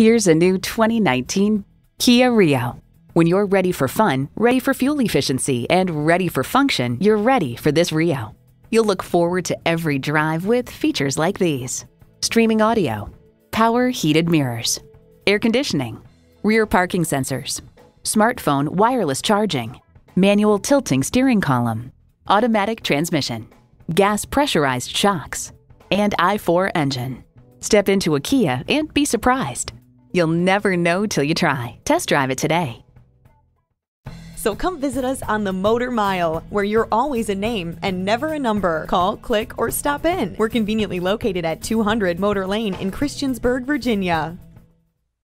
Here's a new 2019 Kia Rio. When you're ready for fun, ready for fuel efficiency, and ready for function, you're ready for this Rio. You'll look forward to every drive with features like these streaming audio, power heated mirrors, air conditioning, rear parking sensors, smartphone wireless charging, manual tilting steering column, automatic transmission, gas pressurized shocks, and i4 engine. Step into a Kia and be surprised. You'll never know till you try. Test drive it today. So come visit us on the Motor Mile, where you're always a name and never a number. Call, click, or stop in. We're conveniently located at 200 Motor Lane in Christiansburg, Virginia.